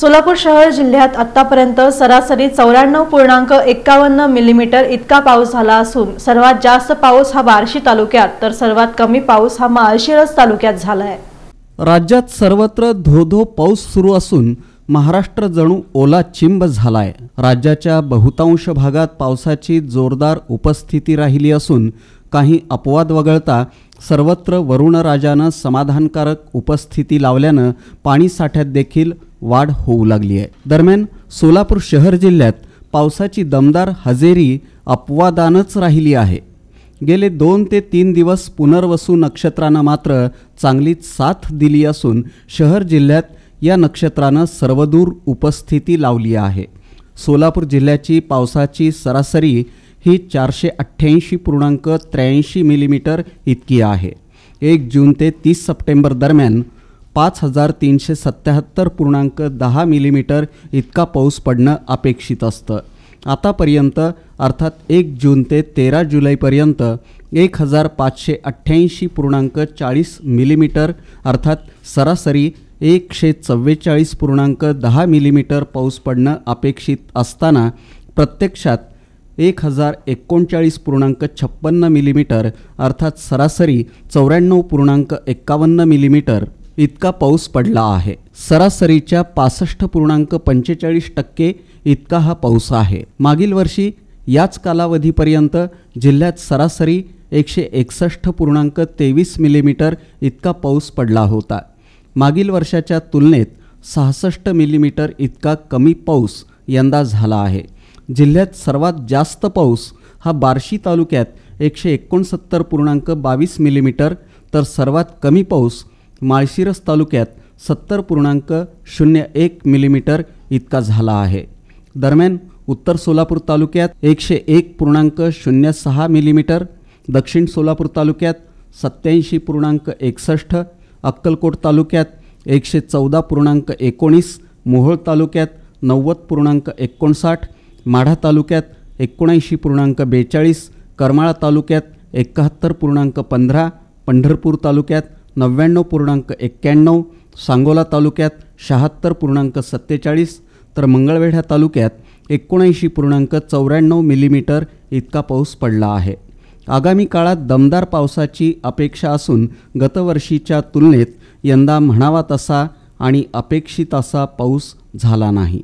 सोलापूर शहर जिल्ह्यात आतापर्यंत सरासरी चौऱ्याण्णव पूर्णांक एक्कावन्न मिलीमीटर इतका पाऊस झाला असून सर्वात जास्त पाऊस हा बार्शी तालुक्यात तर सर्वात कमी पाऊस हा माळशिरस तालुक्यात झाला आहे राज्यात सर्वत्र धोधो पाऊस सुरू असून महाराष्ट्र जणू ओला चिंब झालाय. राज्याच्या बहुतांश भागात पावसाची जोरदार उपस्थिती राहिली असून काही अपवाद वगळता सर्वत्र वरुणराजानं समाधानकारक उपस्थिती लावल्यानं पाणीसाठ्यात देखील वाढ होऊ लागली आहे. दरम्यान सोलापूर शहर जिल्ह्यात पावसाची दमदार हजेरी अपवादानच राहिली आहे. गेले दोन ते तीन दिवस पुनर्वसू नक्षत्रानं मात्र चांगलीच साथ दिली असून शहर जिल्ह्यात या नक्षत्रानं सर्वदूर उपस्थिती लावली आहे. सोलापूर जिल्ह्याची पावसाची सरासरी ही चारशे अठ्ठ्याऐंशी पूर्णांक त्र्याऐंशी मिलीमीटर इतकी आहे. एक जून ते तीस सप्टेंबर दरम्यान पाच हजार तीनशे सत्याहत्तर पूर्णांक दहा मिलीमीटर इतका पाऊस पडणं अपेक्षित असतं. आतापर्यंत अर्थात एक जून ते तेरा जुलैपर्यंत एक हजार पाचशे अठ्ठ्याऐंशी पूर्णांक चाळीस मिलीमीटर अर्थात सरासरी एकशे चव्वेचाळीस पूर्णांक दहा मिलीमीटर पाऊस पडणं अपेक्षित असताना प्रत्यक्षात एक हजार एकोणचाळीस पूर्णांक छप्पन्न मिलीमीटर अर्थात सरासरी चौऱ्याण्णव पूर्णांक एक्कावन्न मिलीमीटर इतका पाऊस पडला आहे. सरासरीच्या पासष्ट पूर्णांक पंचेचाळीस टक्के इतका हा पाऊस आहे. मागील वर्षी याच कालावधीपर्यंत जिल्ह्यात सरासरी एकशे एकसष्ट पूर्णांक तेवीस मिलीमीटर इतका पाऊस पडला होता. मागील वर्षाच्या तुलनेत सहासष्ट मिलीमीटर इतका कमी पाऊस यंदा झाला आहे. जिल्ह्यात सर्वात जास्त पाऊस हा बार्शी तालुक्यात एकशे एकोणसत्तर पूर्णांक बावीस मिलीमीटर तर सर्वात कमी पाऊस माळशिरस तालुक्यात सत्तर पूर्णांक शून्य एक मिलीमीटर इतका झाला आहे. दरम्यान उत्तर सोलापूर तालुक्यात एकशे एक पूर्णांक शून्य सहा मिलीमीटर दक्षिण सोलापूर तालुक्यात सत्याऐंशी पूर्णांक एकसष्ट अक्कलकोट तालुक्यात एकशे चौदा पूर्णांक एकोणीस मोहोळ तालुक्यात नव्वद पूर्णांक एकोणसाठ माढा तालुक्यात एकोणऐंशी पूर्णांक बेचाळीस करमाळा तालुक्यात एकाहत्तर पूर्णांक पंधरा पंढरपूर तालुक्यात नव्याण्णव पूर्णांक एक्क्याण्णव सांगोला तालुक्यात शहात्तर पूर्णांक सत्तेचाळीस तर मंगळवेढ्या तालुक्यात एकोणऐंशी पूर्णांक चौऱ्याण्णव मिलीमीटर इतका पाऊस पडला आहे. आगामी काळात दमदार पावसाची अपेक्षा असून गतवर्षीच्या तुलनेत यंदा म्हणावा तसा आणि अपेक्षित असा पाऊस झाला नाही.